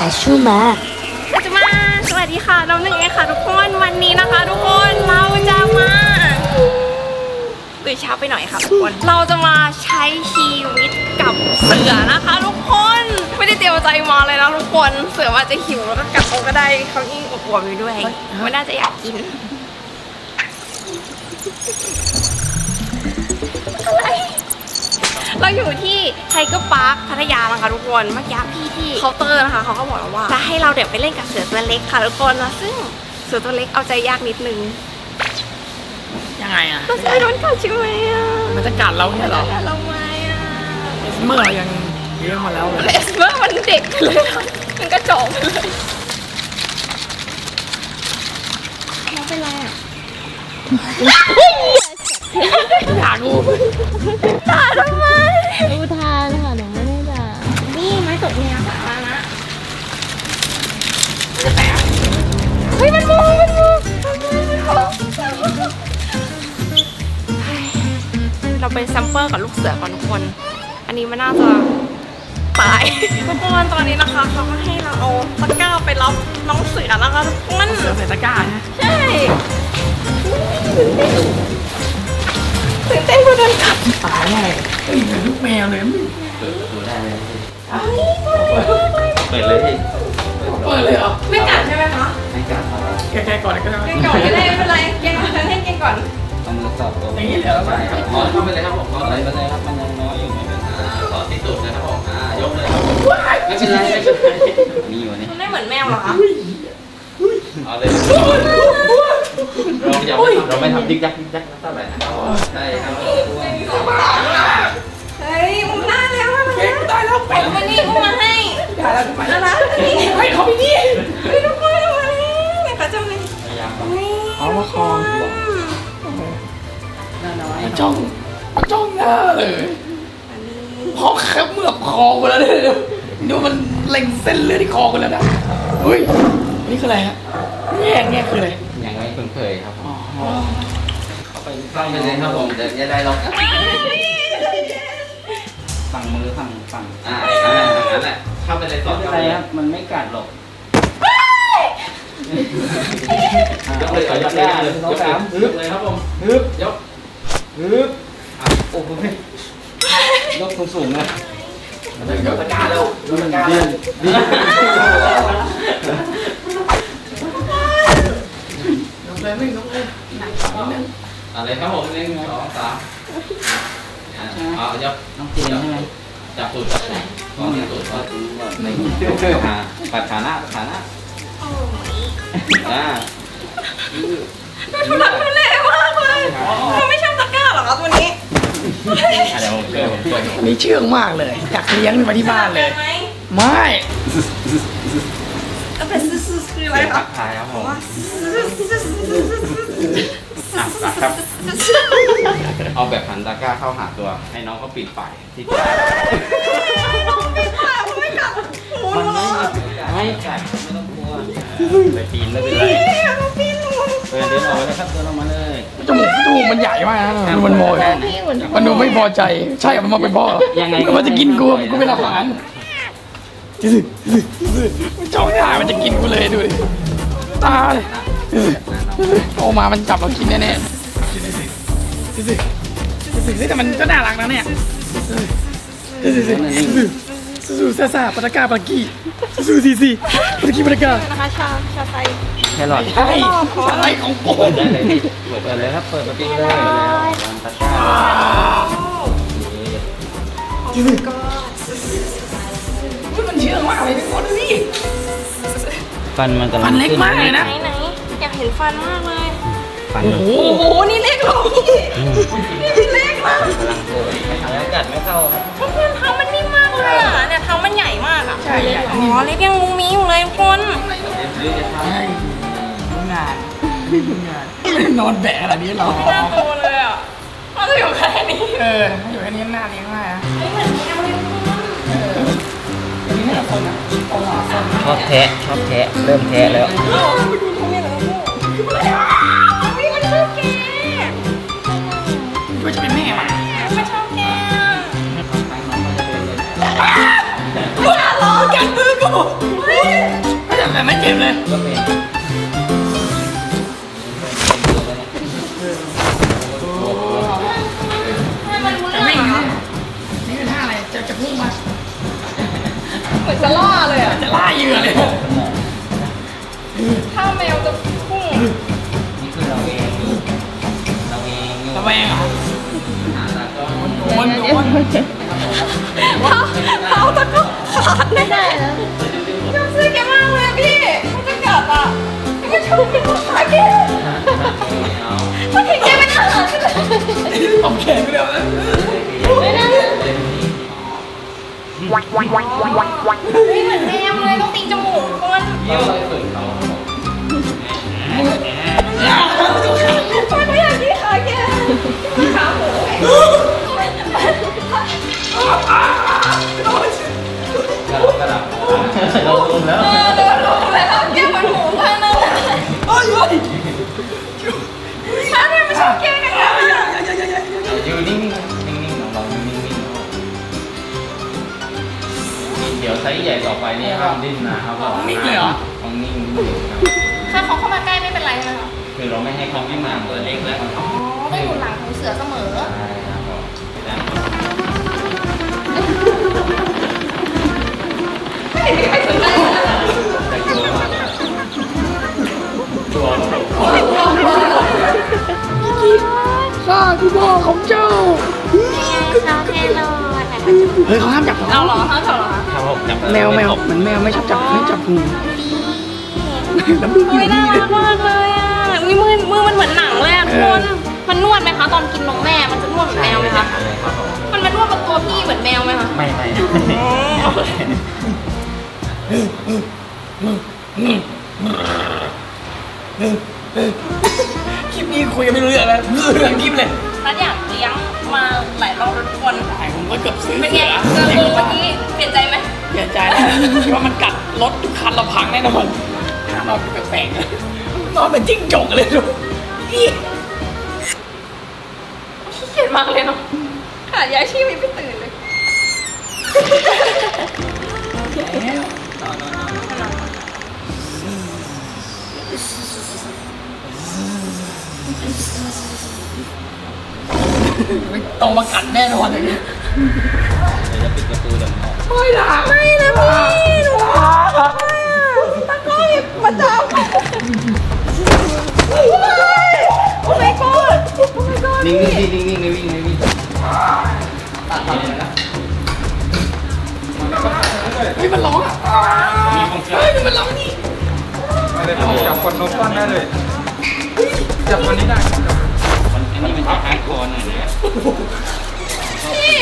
อาชูมาจะมา สวัสดีค่ะน้องหนึ่งเองค่ะทุกคน วันนี้นะคะทุกคน เราจะมาตื่นเช้าไปหน่อยค่ะทุกคน เราจะมาใช้ชีวิตกับเสือนะคะทุกค ไม่ได้เตรียมใจมาเลยนะทุกคนเสือว่าจะหิวแล้วก็กลับเขาก็ได้เขายิ่งอวบๆอยู่ด้วยไม่น่าจะอยากกินอะไรเราอยู่ที่ Tiger Park พัทยานะคะทุกคนเมื่อกี้พี่ที่เคาน์เตอร์นะคะเขาก็บอกเราว่าจะให้เราเดี๋ยวไปเล่นกับเสือตัวเล็กค่ะทุกคนนะซึ่งเสือตัวเล็กเอาใจยากนิดนึงยังไงอะเราจะไม่โดนกัดใช่ไหมอะมันจะกัดเราเนี่ยเหรอกัดเราไหมอะเมื่อเรายังเลี้ยงมาแล้วเลยเลสเมอร์มันเด็กไปเลยนะมันกระจอกไปเลยน้องเป็นไรอะอยากรู้ด่าทำไมอุทานค่ะหนูไม่ได้ด่านี่ไม้ตกแนวสาธารณะเฮ้ยมันมองมันมองมันมองมันมองเฮ้ยเราไปแซมเปิลกับลูกเสือก่อนทุกคน อันนี้มันน่าจะ ตายทุกคนตอนนี้นะคะเขาก็ให้เราเอาตะกร้าไปรับน้องเสือนะคะทุกคนเสือใส่ตะกร้านะใช่ตื่นเต้นกว่าเดินกลับตายแน่เฮ้ยเหมือนลูกแมวเลยดูได้เลยเปิดเลยพี่เปิดเลยเหรอไม่กัดใช่ไหมคะให้กัดครับแกๆก่อนเลยก็ได้เก่งก่อนไม่ได้ไม่เป็นไรเก่งก่อนให้เก่งก่อนเอามือสอดตัวอย่างนี้เลยเหรอใช่ครับอ๋อเข้าไปเลยครับผมเข้าไปเลยครับมันยังน้อยอยู่ ไม่เป็นไรสอดที่สุดเลยครับผมอ่ายกเลยครับผมไม่เป็นไรไม่เป็นไรมีอยู่นี่มันไม่เหมือนแมวเหรอคะเอาเลยเราอย่าไปทำเราไม่ทำยิกยักยิกยักนะเท่าไหร่นะครับได้ครับเฮ้ยมุมหน้าแล้วมาเก่งตายแล้วไปมานี่มุมมาให้ได้แล้วทำไมแล้วนะนี่เฮ้ยเขาไปนี่เฮ้ยทุกคนทำไมเนี่ยเขาจะไม่พยายามครับเอามาคลองมาจ้องมาจ้องหน้าเลย พอแคบเมือกคอกูแล้วเนี่ยเดี๋ยวมันเล็งเส้นเลือดที่คอกูแล้วนะเฮ้ยอันนี่คืออะไรฮะแง่แง่คืออะไรยังไม่คุ้นเคยครับผมอ๋อเข้าไปเข้าไปเลยครับผมเดี๋ยวจะได้ล็อกฝั่งมือฝั่งฝั่งอ่าอย่างนั้นแหละเข้าไปเลยสอดเข้าไปเลยครับมันไม่กัดหรอกยกเลยยกเลยยกเลยยกเลยครับผมฮึบยกฮึบโอ้โห ยกสูงๆนะยกตะการแล้วยกตะการดิ้นดิ้นลงเลยไม่ลงเลยหนักนิดนึงอะไรครับผมหนึ่งสองสามเอายกน้องเจนใช่ไหมจับตูดจับตูดก้อนที่ตูดก้อนในขาปัดขาหน้าปัดขาหน้าอ่าทุลักทุเลมากเลยเขาไม่ชอบตะกร้าเหรอคะตัวนี้ เดี๋ยวผมช่วยผมช่วยอันนี้เชื่องมากเลยอยากเลี้ยงมาที่บ้านเลยไหมไม่แล้วเป็นซื่อๆคืออะไรเป็นคะทักทายครับผมว่าอะครับ เอาแบบหันตะกร้าเข้าหาตัว ให้น้องเขาปิดปากที่ตัวไม่กัดหูมันหนูไม่ไม่กัดไม่ต้องกลัวไปปีนไม่เป็นไรพี่หนูเปิดเดินออกมาเลยครับเดินออกมาเลยจมูกจ มูกมันใหญ่มากนะมันโมยมันดูไม่พอใจ ใช่มันมาเป็นพ่อยังไงมันจะกินกูกูเป็นอาหารจืดมันจ้องหน้ามันจะกินกูเลยดูดิตาเลยออกมามันจับเรากินแน่ๆแต่มันก็น่ารักนะเนี่ยสู้ซ่าซ่าปาตากาปากี้สู้ซีซีปาตากี้ปาตากานะคะชาชาไทยแครอทใช่อะไรของผมเปิดได้ เลยพี่เปิดเลยครับ เปิดประตูเลยแล้วตะกร้ามันเชื่องมากเลยทุกคนดูสิฟันมันกำลังฟันเล็กมากเลยนะไหนไหนอยากเห็นฟันมากเลยฟันโอ้โหโอ้โหนี่เล็กเหรอพี่นี่เล็กมากกำลังโตแล้วกัดไม่เข้าครับทุกคนเท้ามันนิ่มมากเลยอะเนี่ยเท้ามันใหญ่มากอะใช่ใหญ่อ๋อเล็กยังมุ้งมิ้งอยู่เลยทุกคนใช่งาน งาน นอนแบะขนาดนี้หรอหน้าโตเลยอะมันจะอยู่แค่นี้เอออยู่แค่นี้หน้าเลี้ยงมากนะไม่เหมือนแมวเลยทุกคนอันนี้เหมือนคนนะโอ้โหคนชอบแทะชอบแทะเริ่มแทะแล้วนี่มันชอบแกว่าจะเป็นแม่มันมันชอบแกว้าล้อกันมือกูแต่ไม่เจ็บเลย เหมือนจะล่อเลยอะ จะล่าเหยื่อเลย ถ้าแมวจะพุ่ง นี่คือเราเองเราเองอยู่ระแวงเหรอหาตากล้องโดนโดนเท้าเท้าตะก็ขาดไม่ได้แล้วชอบซื้อแกมากเลยอะพี่มันจะกัดอะมันชอบกินขาแกเอามันเห็นแกเป็นอาหารใช่ไหมตบแขนกูเดียวนะไม่ได้ ไม่เหมือนแมวเลยต้องตีจมูกคนเยี่ยวเลยฝืนเขามันไม่อยากกินขาแกขาหมู ชอบแน่นอนนะคะเฮ้ยเขาห้ามจับเอาเหรอห้ามเถอะเหรอคะครับผมจับแมวแมวเหมือนแมวไม่ชอบจับไม่จับหูแล้วมือเฮ้ยน่ารักมากเลยอะอุ้ยมือมือมันเหมือนหนังเลยอะทุกคนมันนวดไหมคะตอนกินนมแม่มันจะนวดเหมือนแมวไหมคะอะไรครับผมมันมานวดบนตัวพี่เหมือนแมวไหมคะไม่ไม่ คลิปนี้คุยกันไม่รู้เรื่องแล้วเรื่องคลิปเลยนัดอยากเลี้ยงมาหลายรอบแล้วทุกคนแต่ผมก็เกือบซื้อเป็นเสืไงอเจอเลี้ยงูงเมื่อบ้านกี้เปลี่ยนใจไหมเสียใจนะคิดว่ามันกัดรถทุกคันเราพังแน่นอนถ้านอนแปลกๆนอนเป็นจิ้งจกเลยลูก ดนกก้อนได้เลย จับวันนี้ได้มันอันนี้มันจะฮาร์ดคอร์หน่อยนะพี่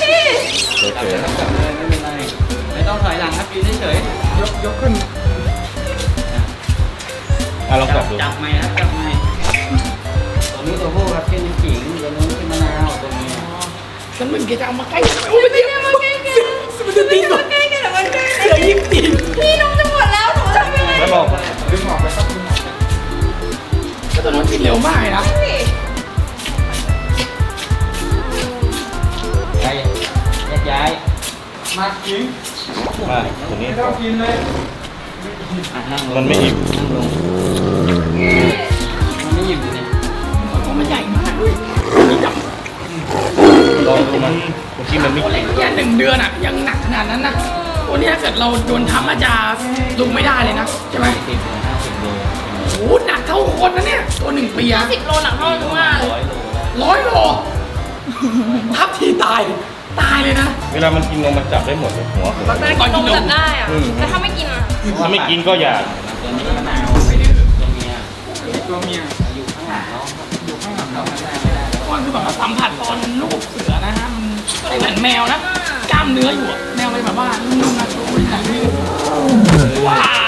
พี่จับเลยครับจับเลยไม่เป็นไรไม่ต้องถอยหลังครับยืนเฉยยกยกขึ้นๆลองจับดูจับไหมครับจับไหมตัวนี้ตัวผู้ครับเป็นขิงตัวนู้นเป็นมะนาวตัวนี้ฉันมึงแกจะเอามาใกล้โอ้ยมันเดียวมาใกล้กันมันจะตีตัวใกล้กันเหรอมันใกล้เสือยิบตีนพี่น้องจะหมดแล้วหนูทำยังไงแล้วบอก ตัวนั้นกินเร็วมากเลยนะพี่ย้ายแยกย้ายมากินมาตัวนี้ไม่ต้องกินเลยอะนั่งลงมันไม่อิ่มนั่งลงมันไม่อิ่มเลยตัวมันใหญ่มากเว้ยนี่จับลองดูมันเมื่อกี้มันไม่ตัวเล็อิ่กมแค่หนึ่งเดือนอะ ยังหนักขนาดนั้นนะตัวนี้ถ้าเกิดเราโดนทำอาจจะลุกไม่ได้เลยนะ ใช่ไหม หหนักเท่าคนนะเนี่ย ตัวหนึ่งปีอะสิบโลหนังเท่าไหร่ว่าร้อยโลแล้วร้อยโลทับทีตาย ตายเลยนะ เวลามันกินนมมันจับได้หมดเลยหัวผมแต่กินนมจับได้อะแต่ถ้าไม่กินอะถ้าไม่กินก็อย่าตัวนี้มะนาวตัวเมียตัวเมียอยู่ข้างหลังน้องครับอยู่ข้างหลังเรามันคือแบบว่าสัมผัสตอนลูกเสือนะฮะมันไม่เหมือนแมวนะกล้ามเนื้ออยู่อะแมวมันแบบว่านุ่มๆนะโอ้ยแบบนี้ว้า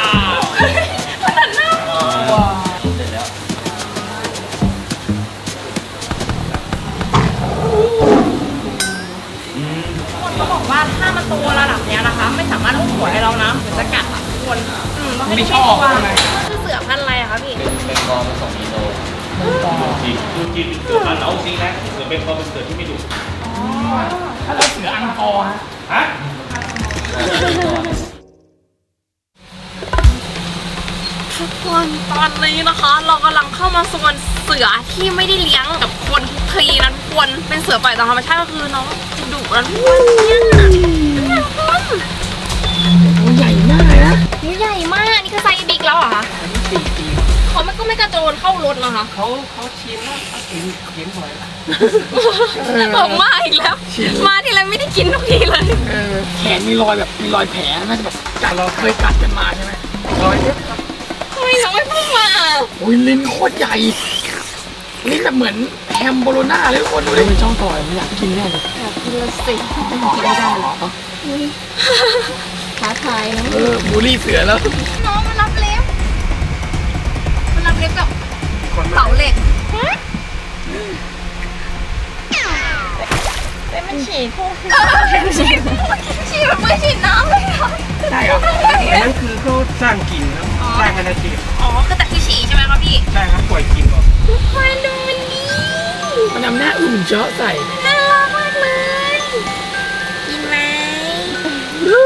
คนเขาบอกว่าถ้ามันโตระดับเนี้ยนะคะ ไม่สามารถลูกหัวให้เรานะมันจะกัดอะคนอืมต้องให้ไม่ดูชอบตัวใช่ไหมคือเสือพันธุ์อะไรอะคะพี่เป็นกองสองกิโลจีนคือจีนเป็นเสือบ้านเราซีนะเสือเป็นคอเป็นเสือที่ไม่ดุถ้าเราเสืออังกอร์ฮะฮะทุกคนตอนนี้นะคะ เรากำลังเข้ามาโซนเสือที่ไม่ได้เลี้ยงกับคนทุกทีนะทุกคนเป็นเสือปล่อยตามธรรมชาติก็คือน้องจะดุนะทุกคนเนี่ยเนี่ยทุกคน ตัวใหญ่มากเลยนะหูใหญ่มากนี่คือ size big แล้วเหรอคะเขาไม่ก็ไม่กระโจนเข้ารถนะคะเขาเขาชินแล้วเขากินกินบ่อยแล้วผมมาอีกแล้ว มาทีไรไม่ได้กินทุกทีเลยเออแขนมีรอยแบบมีรอยแผลน่าจะแบบกัดเราเคยกัดกันมาใช่ไหมรอยเล็บทำไมน้องไม่เพิ่งมาโอ้ยลิ้นโคตรใหญ่ลิ้นแบบเหมือนแฮมโบโลน่าเลยทุกคนดูดิเป็นช่องต่อยไม่อยากกินแน่เลยกินละสิไม่กินไม่ได้หรอ ท้าทายนะเออบูลลี่เสือแล้วน้องมันรับเล็บมันรับเล็บกับเสาเหล็กเป็นมันฉีดพุ่งฉีดฉีดแบบไม่ฉีดน้ำเลยค่ะใช่เหรอนั่นคือเขาสร้างกลิ่นครับสร้างอาณาเขตอ๋อคือแต่คือฉี่ใช่ไหมคะพี่ใช่ครับปล่อยกลิ่นออกทุกคนดูมันดีมันนำหน้าอุ่นเจาะใส่น่ารักมากเลย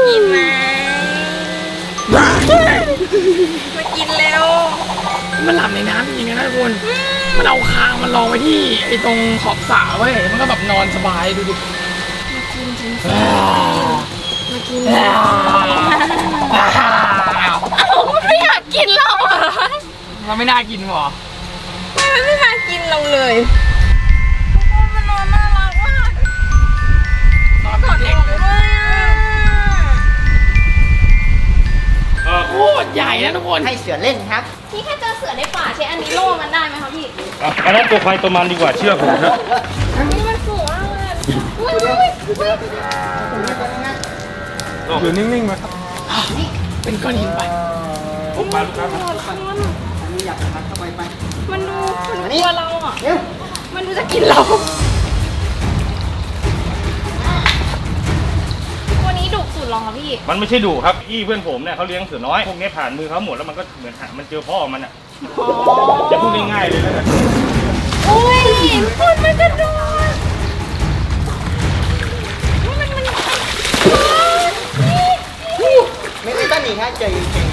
กินไหมมากินเร็ว มันหลับในน้ำจริงๆนะทุกคน มันเอาคางมันรองไว้ที่ไอ้ตรงขอบสระเว้ย มันก็แบบนอนสบายดูดิ มากินอ้าวเอ้าไม่อยากกินเราอะมันไม่น่ากินหรอ ไม่มันไม่มากินเราเลย โคตรใหญ่นะทุกคน ให้เสือเล่นครับพี่แค่เจอเสือในป่าใช้อันนี้โล่มันได้ไหมคะพี่อะอันนั้นตัวใครตัวมันดีกว่าเชื่อผมเถอะอันนี้มันสูงมากเลยอุ้ยอุ้ยอุ้ยอยู่นิ่งๆไหมครับเป็นก้อนหินไปผมมาลูกค้ามาอยากพัดเข้าไปไป มันดูมันกลัวเราอะเร็วมันดูจะกินเรา นี้ดุสุดหรอคะพี่ มันไม่ใช่ดุครับพี่เพื่อนผมเนี่ยเขาเลี้ยงเสือน้อยพวกนี้ผ่านมือเขาหมดแล้วมันก็เหมือนหามันเจอพ่อมันอะจะพูดง่ายๆเลยนะโอ้ยคนมันกระโดดมันมันมันไม่ไม่ต้องหนีครับเจอเจอ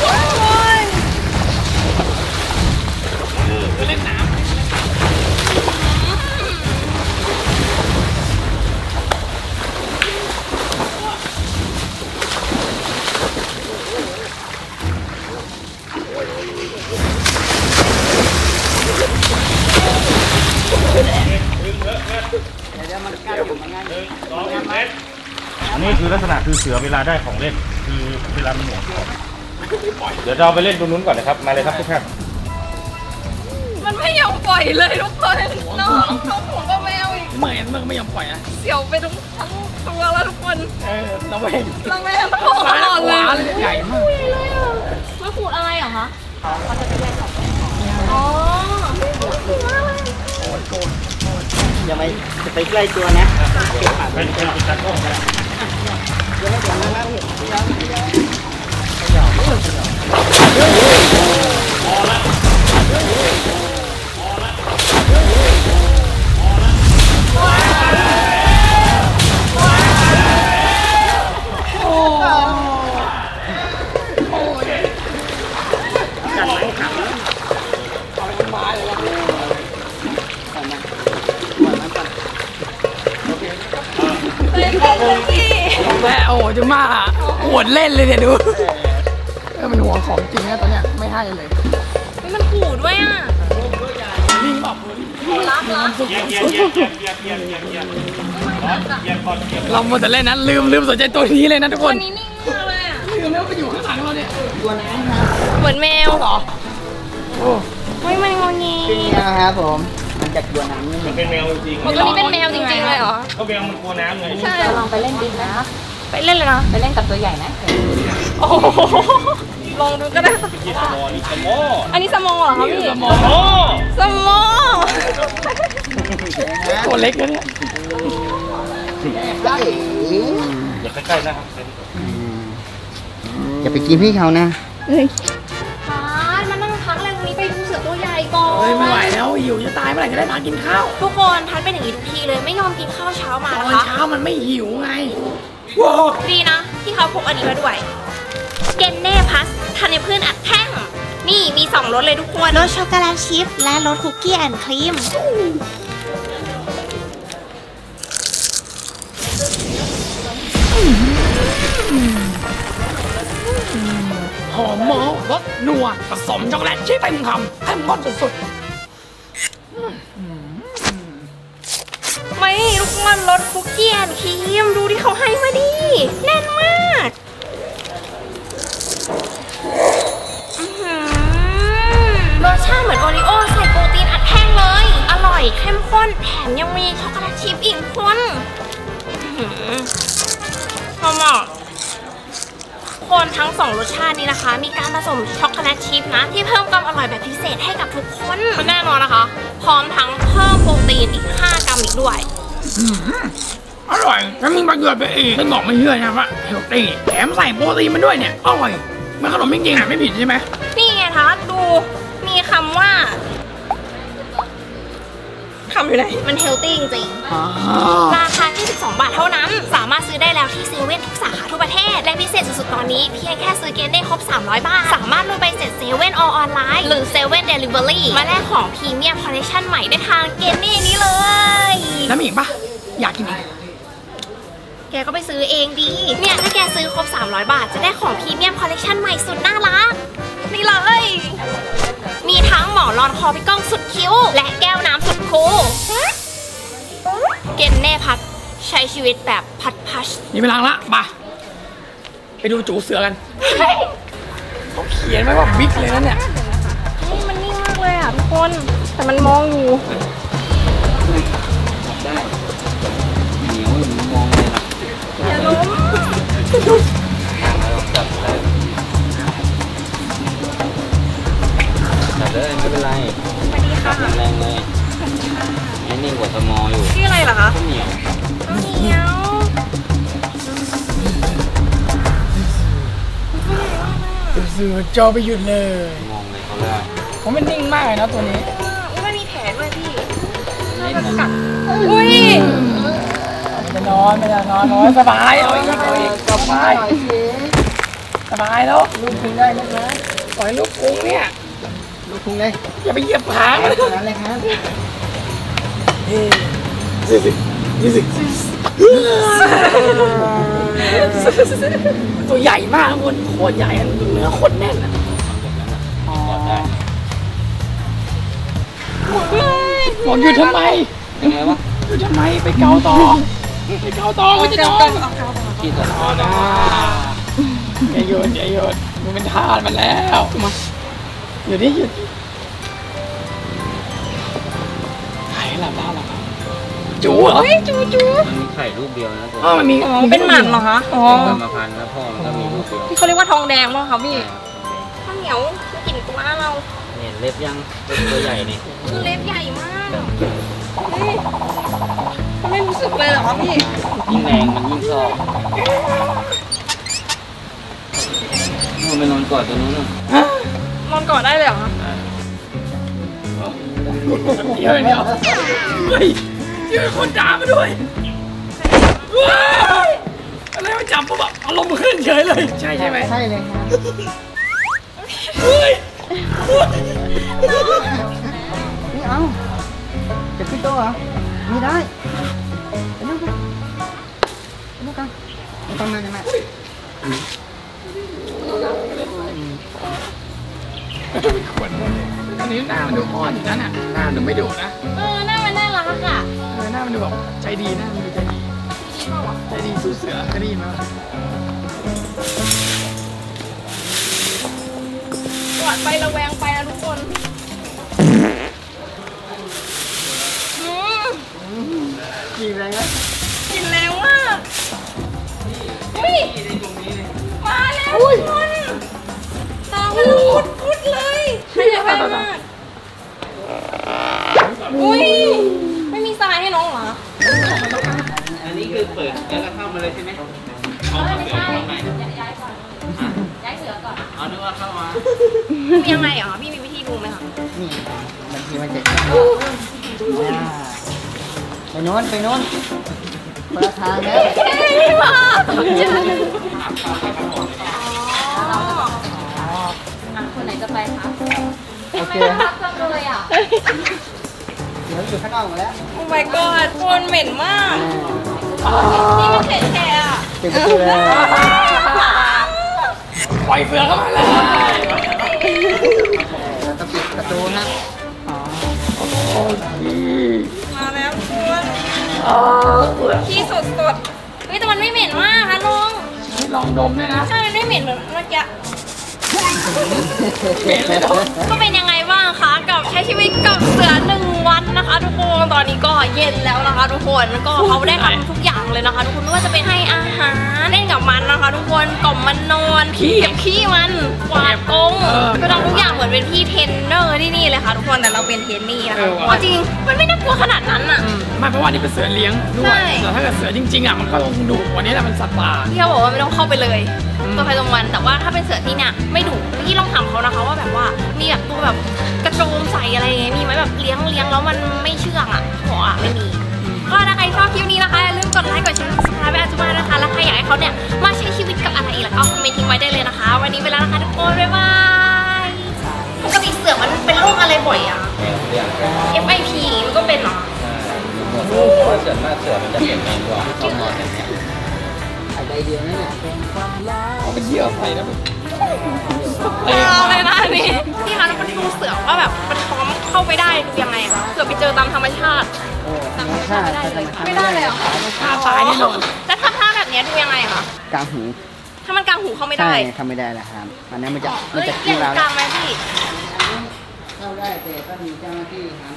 โอ้ยเล่นน้ นี่คือลักษณะคือเสือเวลาได้ของเล่น คือเวลามันหน่วงเดี๋ยวเราไปเล่นตรงนู้นก่อนนะครับ มาเลยครับทุกท่านมันไม่ยอมปล่อยเลยทุกคนน้องเขาหัวก็แมวอีกำเหมือนมันก็ไม่ยอมปล่อยนะเสียวไปทั้งทั้งตัวแล้วทุกคนเออเราเองเราแม่ต้องขอซ้ายตลอดขเลวายเลยใหญ่มากมาขูดอะไรเหรอคะเขาจะไปแยกกับอ๋อ อย่าไปจะไปใกล้ตัวนะเก็บผ่านไปเอดี๋ยวไม่ถึนะครับ ดเล่นเลยเนี่ยดูเออมันหัวของจริงนะตอนเนี้ยไม่ให้เลยมันขูดด้วยอะลิงบอกรักรักเยียบเยียบเยียบเยียบเยียบเยียบเยียบเยียบเยียบก่อนเยียบเราหมดแต่เล่นนั้นลืมลืมสนใจตัวนี้เลยนะทุกคตัวนนี้นิ่งมากเลยอะลืมแล้วมันอยู่ข้างหลังเราเนี่ยเหมือนแมวเหรอโอ้เฮ้ยมันงอแงขึ้นนี่นะครับผมมันจะตัวน้ำนิดนึมันงเป็นแมวจริงตัวนี้เป็นแมวจริงๆเลยเหรอก็แมวมันกลัวน้ำไงใช่ลองไปเล่นดินนะ ไปเล่นเลยนะไปเล่นกับตัวใหญ่นะโอ้โหลองดูก็ได้ค่ะที่สมอนี่สมออันนี้สมองเหรอคะพี่สมองโอ้สมองตัวเล็กนะเนี่ยได้อย่าใกล้ๆนะครับเอย่าไปกินพี่เขานะพานมานั่งพักอะไรตรงนี้ไปดูเสือตัวใหญ่ก่อนเฮ้ยไม่ไหวแล้วหิวจะตายเมื่อไหร่จะได้มากินข้าว ทุกคนพัดเป็นอย่างนี้ทุกทีเลยไม่ยอมกินข้าวเช้ามาตนะอนคะเช้ามันไม่หิวไงว้าว ดีนะ ที่เขาพกอันนี้มาด้วยเกนเน่พัสธัญพืชอัดแท่ง นี่มีสองรสเลยทุกคนรสช็อกโกแลตชิพและรสคุกกี้แอนด์ครีมหอมหมอรสนัวผสมช็อกโกแลตชิพเต็มคำเข้มข้นสุดไม่ทุกคนรสคุกกี้แอนครีมดูที่เขาให้มาดิแน่นมากรสชาติเหมือนโอริโอใส่โปรตีนอัดแท่งเลย อร่อยเข้มข้นแถมยังมีช็อกโกแลตชิพอีกคนอื้อหือชอมากคนทั้งสองรสชาตินี้นะคะ มีการผสมช็อกโกแลตชิพนะ ที่เพิ่มความอร่อยแบบพิเศษให้กับทุกคนแน่นอนนะคะ พร้อมทั้งเพิ่มโปรตีนอีก 5 กรัมอีกด้วย อร่อยแล้วมีประโยชน์ไปอีกไม่บอกไม่เชื่อนะว่า healthy แถมใส่โปรตีนมาด้วยเนี่ยอร่อยมันขนมจริงๆอะไม่ผิดใช่ไหมนี่ไงทัศดูมีคำว่า คำอยู่ไหน มัน healthy จริงอ๋อๆราคาที่12บาทเท่านั้น สามารถซื้อได้แล้วที่เซเว่นทุกสาขาทั่วประเทศ และพิเศษสุดๆ ตอนนี้เพียงแค่ซื้อเกณฑ์ได้ครบ 300 บาท สามารถรูดใบเสร็จเซเว่นออนไลน์ หรือเซเว่นเดลิเวอรี่มาแลกของ premium collection ใหม่ได้ทางเกณฑ์นี่นี้เลย แล้วมีอีกปะอยากกินอีกแกก็ไปซื้อเองดี เนี่ยถ้าแกซื้อครบ 300 บาท จะได้ของ premium collection ใหม่สุดน่ารัก นี่เลยมี ทั้งหมอนรองคอพี่ก้องสุด cute และแก้วน้ำสุด cool เกนเน่พัดใช้ชีวิตแบบพัดพัชมีเวลาละไปไปดูจูเสือกันเขาเขียนไว้ว่า big เลยนะเนี่ยนี่มันนิ่งมากเลยอะทุกคนแต่มันมองอยู่ได้เหนียวอยู่มองเลยนะอย่าล้ม คะข้าวเหนียวเหนียวเสือจอไปหยุดเลยมองเลยเขาเลยผมมันนิ่งมากเลยนะตัวนี้อุ้ยมันมีแผลด้วยพี่เล่นนะอุ้ยจะนอนไม่ได้นอนนอนสบายเอาอีกเอาอีกสบายสบายแล้วลูกพุงได้นะคะปล่อยลูกพุงเนี่ยลูกพุงเลยอย่าไปเหยียบขามันตรงนั้นเลยครับ ตัวใหญ่มากคนโคตรใหญ่อะเนื้อโคตรแน่นอะกอดได้บอกหยุดทำไมยังไงวะหยุดทำไมไปเกาต่อไปเกาต่อกูจะนอนที่ตัดนอนนะอย่าหยุดอย่าหยุดมึงเป็นทาสมันแล้วมาหยุดดิหยุด จูเหรอจูจูมันมีไข่ลูกเดียวนะตัวอ๋อมันมีอ๋อเป็นหมันเหรอคะอ๋อกรรมพันธุ์แล้วพ่อมันก็มีลูกเดียวที่เขาเรียกว่าทองแดงมั้งคะพี่ข้าวเหนียวกลิ่นตัวเราเนี่ยเล็บยังเล็บตัวใหญ่นี่คือเล็บใหญ่มากนี่มันไม่รู้สึกเลยเหรอคะพี่ยิ่งแรงมันยิ่งชอบนู่นไปนอนกอดตัวนู้นน่ะนอนก่อนได้เลยเหรอคะเดี๋ยวเดี๋ยว มีคนด่ามาด้วยว้าอะไรมาจับปุ๊บแบบอารมณ์ขึ้นเฉยเลยใช่ใช่ไหมใช่เลยครับเฮ้ยไม่เอาจะขึ้นโต๊ะเหรอไม่ได้ไปนู่นไปไปนู่นกันไม่ต้องมาไหมอันนี้หน้ามันดูอ่อนอยู่นั่นน่ะหน้ามันดูไม่ดุนะ เออ หน้ามันน่ารักอะ มันดูแบบใจดีหน้ามันดูใจดีใจดีสู้เสือเคยได้ยินไหมวะหวาดไประแวงไปนะทุกคนอืมกี่แรงนะกลินแรงมากอุ้ยมาแล้วทุกคนตามันพุดพุดๆเลยให้แรงมากอุ้ยไม่มี ทรายให้น้องเหรอ อันนี้คือเปิดแล้วก็เข้ามาเลยใช่ไหมเออไม่ใช่ย้ายก่อนย้ายเสว่าเข้ามายังไงเหรอพี่มีวิธีดูไหมคะนี่บางทีมันจะอ่าไปโน้นไปโน้นคนละทางแล้วคนไหนจะไปคะโอเคจังเลยอะเดี๋ยวอยู่ข้างนอกหมดแล้วโอ้ my god คนเหม็นมากนี่มันเผ็ดแท้อะปิดประตูเลยปล่อยเสือเข้ามาเลยแล้วก็ปิดประตูนะอ๋อมาแล้วคุณขี้สดสดๆเฮ้ยแต่มันไม่เหม็นมากนะลุงลองดมด้วยนะ ใช่ มันไม่เหม็นเหมือนเมื่อกี้ เหม็นเลยเนอะก็เป็นยังไง บ้างคะกับใช้ชีวิตกับเสือหนึ่งวันนะคะทุกคนตอนนี้ก็เย็นแล้วนะคะทุกคนแล้วก็เขาได้ทำทุกอย่างเลยนะคะ ทุกคนไม่ว่าจะเป็นให้อาหารเล่นกับมันนะคะ ทุกคนกล่อมมันนอนเก็บขี้มันกวาดกรงก็ทำทุกอย่างเหมือนเป็นพี่เทรนเนอร์ที่นี่เลยค่ะทุกคนแต่เราเป็น trainee นะคะเอาจริงมันไม่น่ากลัวขนาดนั้นอะไม่เพราะว่านี่เป็นเสือเลี้ยงด้วใช่ยแต่ถ้าเกิดเสือจริงๆอะมันก็คงดุกวันนี้แหละมันสัตว์ป่าพี่เขาบอกว่าไม่ต้องเข้าไปเลย ตัวใครตัวมันแต่ว่าถ้าเป็นเสือที่เนี่ยไม่ดุพี่ลองถามเขานะคะว่าแบบว่ามีแบบตัวแบบกระโจมใส่อะไรอย่างเงี้ยมีไหมแบบเลี้ยงเลี้ยงแล้วมันไม่เชื่องอะหัวอะไม่มีก็ถ้าใครชอบคลิปนี้นะคะ เป็นเหยื่อไฟนะเอาเลยนะอันนี่พี่คะทุกคนดูเสือว่าแบบมันพร้อมเข้าไปได้ดูยังไงคะเสือไปเจอตามธรรมชาติโอ้ธรรมชาติธรรมชาติไม่ได้เลยเหรอฆ่าตายแน่นอนแล้วถ้าท่าแบบเนี้ยดูยังไงคะกลางหู ถ้ามันกางหูเข้าไม่ใช่ได้ทำไม่ได้แล้วครับอันนั้นมันจะเอ้มันยจะอกินย่างเรากลางไหมพี่เข้าได้แต่ก็มีเจ้าหน้าที่ครับ